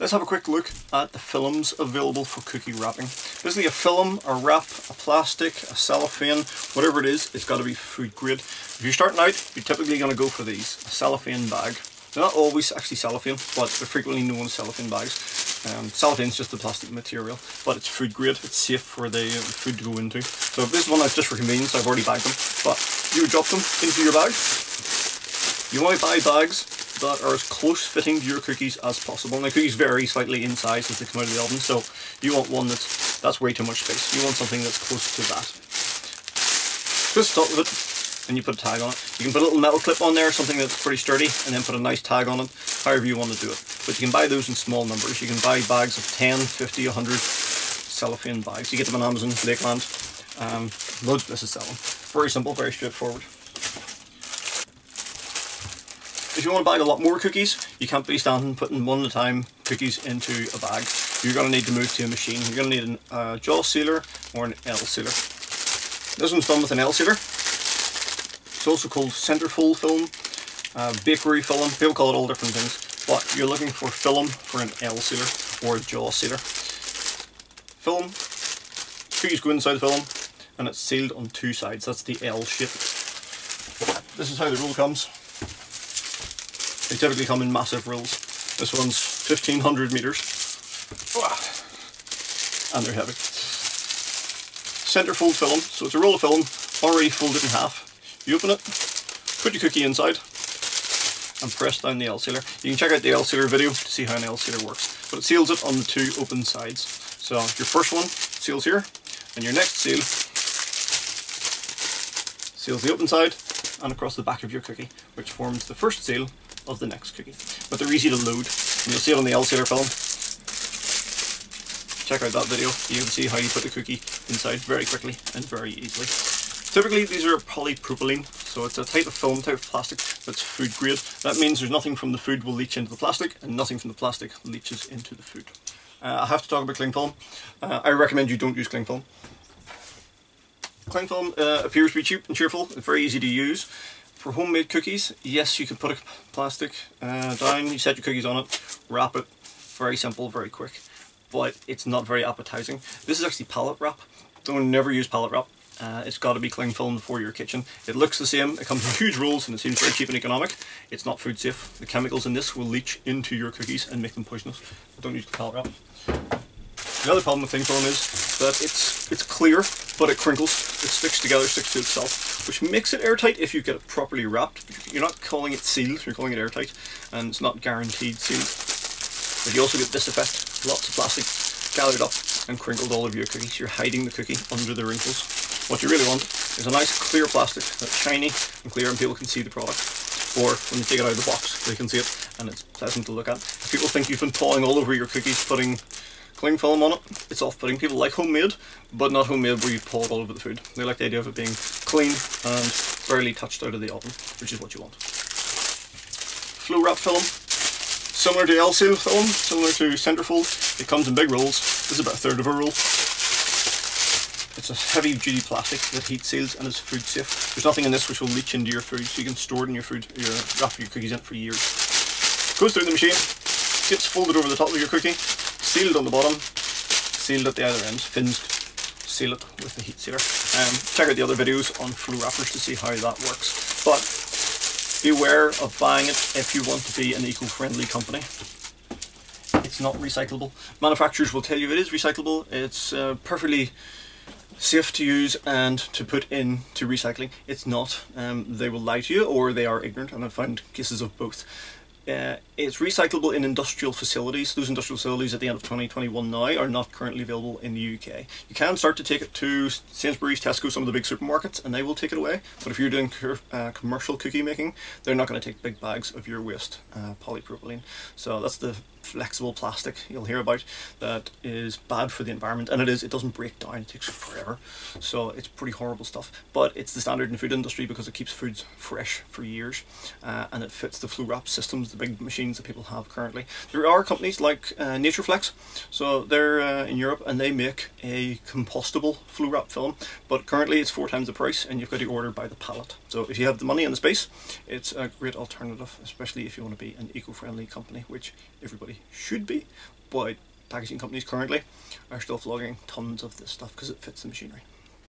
Let's have a quick look at the films available for cookie wrapping. Basically a film, a wrap, a plastic, a cellophane, whatever it is, it's got to be food grade. If you're starting out, you're typically going to go for these, a cellophane bag. They're not always actually cellophane, but they're frequently known as cellophane bags. Um, cellophane is just the plastic material, but it's food grade, it's safe for the food to go into. So this is one that's just for convenience, I've already bagged them, but you drop them into your bag. You to buy bags that are as close fitting to your cookies as possible. Now cookies vary slightly in size as they come out of the oven, so you want one that's that's way too much space. You want something that's close to that. Just start with it and you put a tag on it. You can put a little metal clip on there, something that's pretty sturdy, and then put a nice tag on it, however you want to do it. But you can buy those in small numbers. You can buy bags of 10, 50, 100 cellophane bags. You get them on Amazon, Lakeland, um, loads of places sell them. Very simple, very straightforward. If you want to bag a lot more cookies, you can't be standing putting one at a time cookies into a bag. You're going to need to move to a machine. You're going to need a uh, jaw sealer or an L sealer. This one's done with an L sealer. It's also called centerfold film, uh, bakery film, people call it all different things. But you're looking for film for an L sealer or a jaw sealer. Film, cookies go inside the film and it's sealed on two sides. That's the L shape. This is how the roll comes. They typically come in massive rolls. This one's 1500 meters. And they're heavy. Centerfold film, so it's a roll of film already folded in half. You open it, put your cookie inside, and press down the L sealer. You can check out the L sealer video to see how an L sealer works, but it seals it on the two open sides. So your first one seals here, and your next seal seals the open side and across the back of your cookie, which forms the first seal of the next cookie. But they're easy to load, and you'll see it on the L sealer film. Check out that video, you can see how you put the cookie inside very quickly and very easily. Typically these are polypropylene, so it's a type of film, type of plastic that's food grade. That means there's nothing from the food will leach into the plastic and nothing from the plastic leaches into the food. Uh, I have to talk about cling film. Uh, I recommend you don't use cling film. Cling film uh, appears to be cheap and cheerful, it's very easy to use. For homemade cookies, yes you can put a plastic uh, down, you set your cookies on it, wrap it, very simple, very quick but it's not very appetizing. This is actually pallet wrap. Don't never use pallet wrap. Uh, it's got to be cling film for your kitchen. It looks the same, it comes in huge rolls and it seems very cheap and economic. It's not food safe. The chemicals in this will leach into your cookies and make them poisonous. Don't use the pallet wrap. The other problem with cling film is that it's it's clear, but it crinkles. It sticks together, sticks to itself, which makes it airtight if you get it properly wrapped. You're not calling it sealed, you're calling it airtight, and it's not guaranteed sealed. But you also get this effect lots of plastic gathered up and crinkled all over your cookies. You're hiding the cookie under the wrinkles. What you really want is a nice clear plastic that's shiny and clear and people can see the product. Or when you take it out of the box, they can see it and it's pleasant to look at. If people think you've been pawing all over your cookies putting cling film on it, it's off-putting. People like homemade, but not homemade where you pour pawed all over the food. They like the idea of it being clean and barely touched out of the oven, which is what you want. Flow wrap film, Similar to L-seal film, similar to centerfold, it comes in big rolls. This is about a third of a roll. It's a heavy duty plastic that heat seals and is food safe. There's nothing in this which will leach into your food, so you can store it in your food, your, wrap your cookies in it for years. Goes through the machine, gets folded over the top of your cookie, sealed on the bottom, sealed at the other ends, fins seal it with the heat sealer. Um, check out the other videos on flow wrappers to see how that works. But beware of buying it if you want to be an eco-friendly company. It's not recyclable. Manufacturers will tell you it is recyclable. It's uh, perfectly safe to use and to put in to recycling. It's not. Um, they will lie to you or they are ignorant and I've found cases of both. Uh, it's recyclable in industrial facilities. Those industrial facilities at the end of 2021 now are not currently available in the UK. You can start to take it to Sainsbury's, Tesco, some of the big supermarkets, and they will take it away. But if you're doing uh, commercial cookie making, they're not going to take big bags of your waste uh, polypropylene. So that's the flexible plastic you'll hear about that is bad for the environment and it is it doesn't break down it takes forever so it's pretty horrible stuff but it's the standard in the food industry because it keeps foods fresh for years uh, and it fits the flow wrap systems the big machines that people have currently. There are companies like uh, Natureflex. So they're uh, in Europe and they make a compostable flow wrap film but currently it's four times the price and you've got to order by the pallet. So if you have the money and the space it's a great alternative especially if you want to be an eco-friendly company which everybody should be, but packaging companies currently are still flogging tons of this stuff because it fits the machinery.